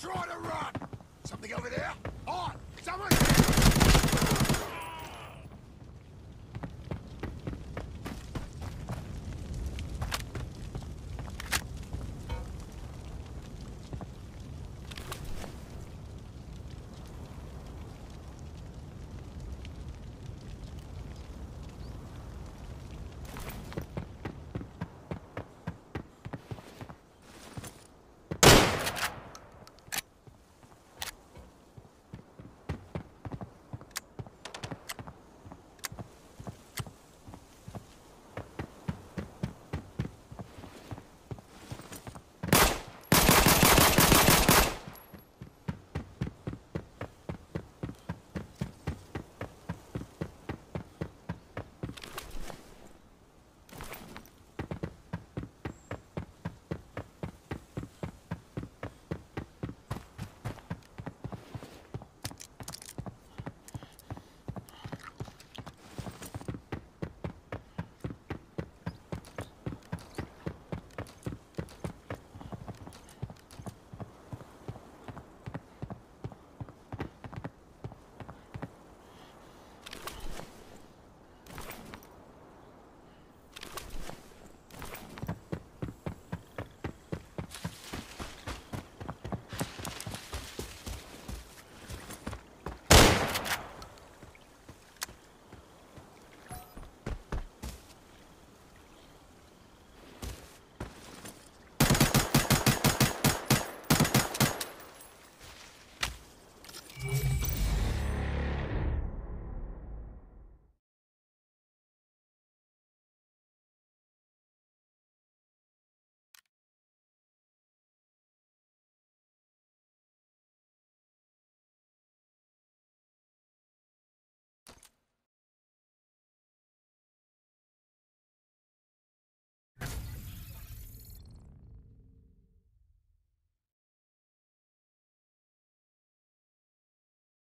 try to run! Something over there? On! Someone!